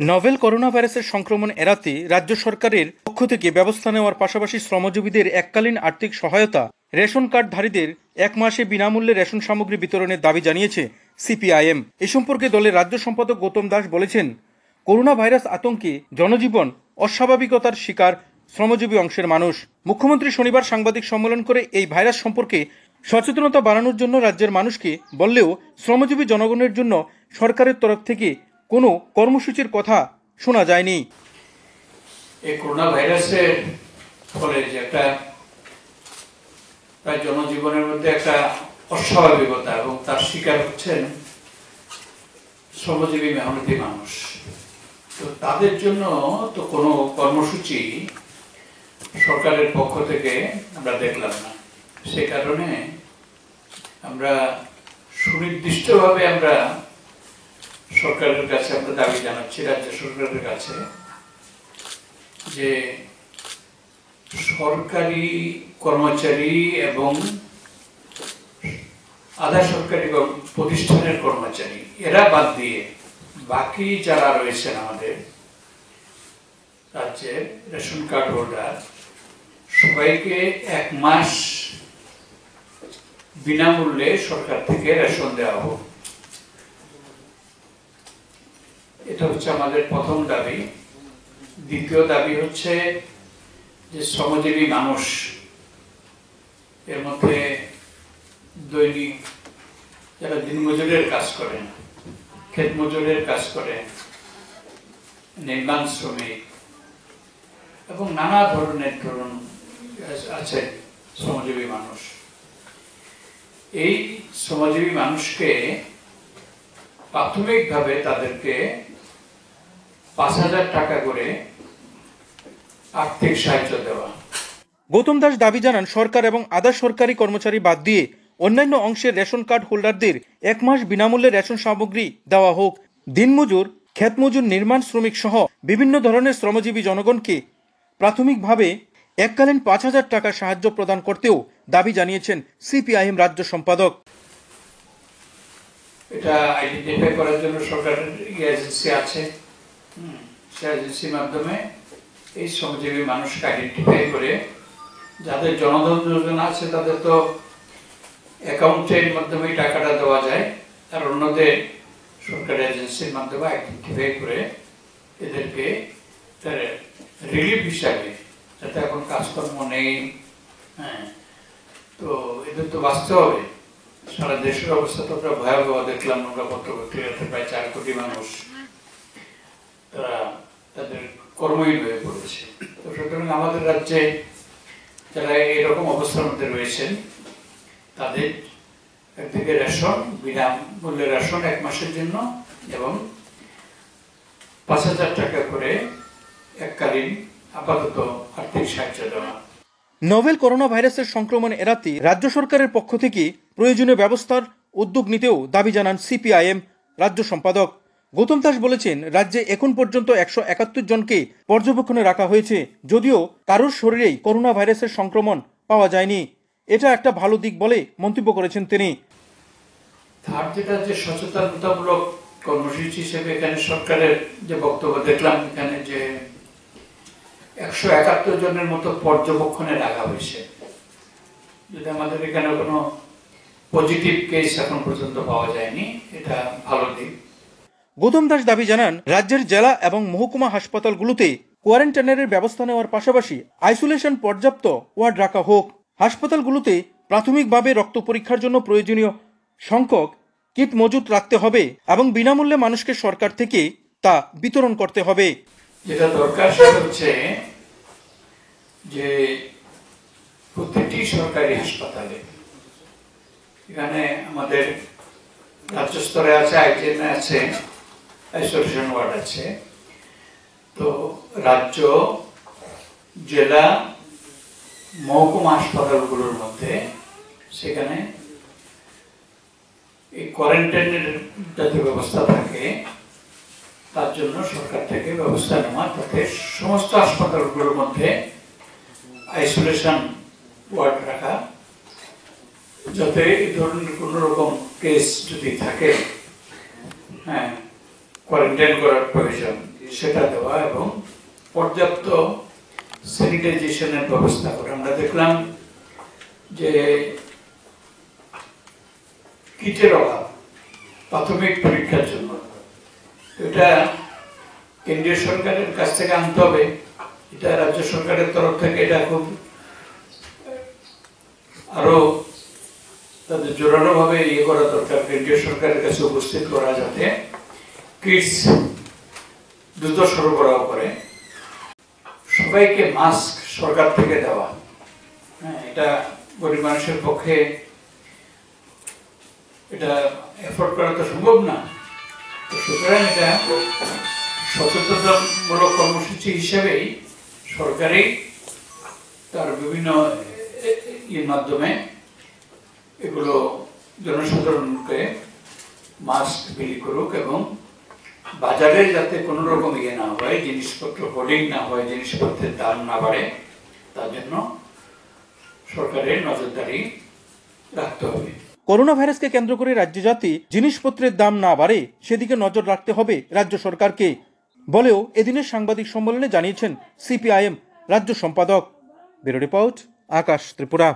Novel corona ভাইরাসের সংক্রমণ এড়াতে রাজ্য সরকারের পক্ষ থেকে ব্যবস্থা নেওয়ার পাশাপাশি শ্রমজীবীদের এককালীন আর্থিক সহায়তা রেশন কার্ডধারীদের এক মাসে বিনামূল্যে রেশন সামগ্রী বিতরণের দাবি জানিয়েছে সিপিআইএম। এ সম্পর্কে দলের রাজ্য সম্পাদক গৌতম দাস বলেছেন করোনা ভাইরাস আতঙ্কে জনজীবন অস্বাভাবিকতার শিকার শ্রমজীবী অংশের মানুষ। মুখ্যমন্ত্রী শনিবার সাংবাদিক সম্মেলন করে এই ভাইরাস সম্পর্কে সচেতনতা বাড়ানোর জন্য রাজ্যের মানুষকে বললেও শ্রমজীবী জনগণের জন্য সরকারের তরফ থেকে কোনো কর্মসূচির কথা শোনা যায়নি। এই করোনা ভাইরাসের ফলে যে একটা প্রায় জনজীবনের মধ্যে একটা অস্বাভাবিকতা এবং তার শিকার হচ্ছেন শ্রমজীবী মেহনতি মানুষ। তো তাদের জন্য তো কোনো কর্মসূচি সরকারের পক্ষ থেকে আমরা দেখলাম না। সে কারণে আমরা সুনির্দিষ্টভাবে আমরা সরকারের কাছে আমরা দাবি জানাচ্ছি, রাজ্য সরকারের কাছে, যে সরকারি কর্মচারী এবং আধা সরকারি প্রতিষ্ঠানের কর্মচারী, এরা বাদ দিয়ে বাকি যারা রয়েছেন আমাদের রাজ্যের রেশন কার্ড হোল্ডার, সবাইকে এক মাস বিনামূল্যে সরকার থেকে রেশন দেওয়া হোক। এটা হচ্ছে আমাদের প্রথম দাবি। দ্বিতীয় দাবি হচ্ছে যে শ্রমজীবী মানুষ, এর মধ্যে দৈনিক যারা দিনমজুরের কাজ করেন ক্ষেত মজুরের কাজ করেন, নির্মাণ শ্রমিক এবং নানা ধরনের ধরুন আছে শ্রমজীবী মানুষ। এই শ্রমজীবী মানুষকে প্রাথমিকভাবে তাদেরকে পাঁচ হাজার টাকা করে আর্থিক সাহায্য দেওয়া। গৌতম দাস দাবি জানান সরকার এবং আধা সরকারি কর্মচারী বাদ দিয়ে অন্যান্য অংশের রেশন কার্ড হোল্ডারদের এক মাস বিনামূল্যে রেশন সামগ্রী দেওয়া হোক। দিনমজুর ক্ষেতমজুর নির্মাণ শ্রমিক সহ বিভিন্ন ধরনের শ্রমজীবী জনগণকে প্রাথমিকভাবে এককালীন পাঁচ হাজার টাকা সাহায্য প্রদান করতেও দাবি জানিয়েছেন সিপিআইএম রাজ্য সম্পাদক। এটা আইডেন্টিফাই করার জন্য সরকারের এজেন্সি আছে। এজেন্সির মাধ্যমে এই শ্রমজীবী মানুষকে আইডেন্টিফাই করে, যাদের জনধন যোজনা আছে তাদের তো অ্যাকাউন্টের মাধ্যমে টাকাটা দেওয়া যায়, আর অন্যদের সরকারি এজেন্সির মাধ্যমে আইডেন্টিফাই করে এদেরকে তার রিলিফ হিসাবে, যাতে এখন কাজকর্ম নেই হ্যাঁ। তো এদের তো বাঁচতে হবে। সারা দেশের অবস্থা তো আমরা ভয়াবহ দেখলাম, আমরা পত্রপত্রিকাতে প্রায় চার কোটি মানুষ। কর্মহীন হয়ে পড়েছে। তো সুতরাং আমাদের রাজ্যে যারা এরকম অবস্থার মধ্যে রয়েছেন, তাদের একদিকে রেশন বিনামূল্যে রেশন এক মাসের জন্য এবং পাঁচ হাজার টাকা করে এককালীন আপাতত আর্থিক সাহায্য দেওয়া। নোভেল করোনা ভাইরাসের সংক্রমণ এড়াতে রাজ্য সরকারের পক্ষ থেকে প্রয়োজনীয় ব্যবস্থার উদ্যোগ নিতেও দাবি জানান সিপিআইএম রাজ্য সম্পাদক। গৌতম দাস বলেছেন, রাজ্যে এখন পর্যন্ত একশো একাত্তর জনকে পর্যবেক্ষণে রাখা হয়েছে, যদিও কারোর শরীরেই করোনা ভাইরাসের সংক্রমণ পাওয়া যায়নি। এটা একটা ভালো দিক বলে মন্তব্য করেছেন তিনি। সচেতনতামূলক কর্মসূচি হিসেবে এখানে সরকারের যে বক্তব্য দেখলাম, এখানে যে একশো একাত্তর জনের মতো পর্যবেক্ষণে রাখা হয়েছে। যদি আমাদের এখানে কোনো পজিটিভ কেস এখন পর্যন্ত পাওয়া যায়নি, এটা ভালো দিক। গৌতম দাস দাবি জানান, রাজ্যের জেলা এবং মহকুমা হাসপাতালগুলোতে কোয়ারেন্টাইনের ব্যবস্থা নেওয়ার পাশাপাশি আইসোলেশন পর্যাপ্ত ওয়ার্ড রাখা হোক। হাসপাতালগুলোতে প্রাথমিকভাবে রক্ত পরীক্ষার জন্য প্রয়োজনীয় সংখ্যক কিট মজুত রাখতে হবে এবং বিনামূল্যে মানুষকে সরকার থেকে তা বিতরণ করতে হবে। যেটা দরকার সেটা হচ্ছে যে প্রতিটি সরকারি হাসপাতালে, এখানে আমাদের রাজ্য স্তরে আছে আইজিএন আছে আইসোলেশন ওয়ার্ড আছে। তো রাজ্য, জেলা, মহকুমা হাসপাতালগুলোর মধ্যে সেখানে এই কোয়ারেন্টাইনের যাতে ব্যবস্থা থাকে। তার জন্য সরকার থেকে ব্যবস্থা নেওয়া, তাতে সমস্ত হাসপাতালগুলোর মধ্যে আইসোলেশন ওয়ার্ড রাখা, যাতে এই ধরনের কোনো রকম কেস যদি থাকে হ্যাঁ কোয়ারেন্টাইন করার প্রয়োজন সেটা দেওয়া এবং পর্যাপ্ত স্যানিটাইজেশনের ব্যবস্থা করা। আমরা দেখলাম যে কিটের অভাব, প্রাথমিক পরীক্ষার জন্য। এটা কেন্দ্রীয় সরকারের কাছ থেকে আনতে হবে। এটা রাজ্য সরকারের তরফ থেকে এটা খুব আরও তাদের জোরালো ভাবে ইয়ে করা দরকার। কেন্দ্রীয় সরকারের কাছে উপস্থিত করা যাতে কিটস দ্রুত সরবরাহ করে সবাইকে মাস্ক সরকার থেকে দেওয়া। হ্যাঁ এটা গরিব মানুষের পক্ষে এটা এফোর্ড করা তো সম্ভব না। সুতরাং এটা সচেতনতামূলক কর্মসূচি হিসেবেই সরকারি তার বিভিন্ন ইয়ের মাধ্যমে এগুলো জনসাধারণকে মাস্ক বিলি করুক এবং বাজারে যাতে কোনো রকম ইয়ে না হয়, জিনিসপত্র হোর্ডিং না হয়, জিনিসপত্রের দাম না বাড়ে, তার জন্য সরকারের নজরদারি রাখতে হবে। করোনা ভাইরাসকে কেন্দ্র করে রাজ্য জাতি জিনিসপত্রের দাম না বাড়ে, সেদিকে নজর রাখতে হবে রাজ্য সরকারকে, বলেও এদিনের সাংবাদিক সম্মেলনে জানিয়েছেন সিপিআইএম রাজ্য সম্পাদক। Bureau report, Akash Tripura.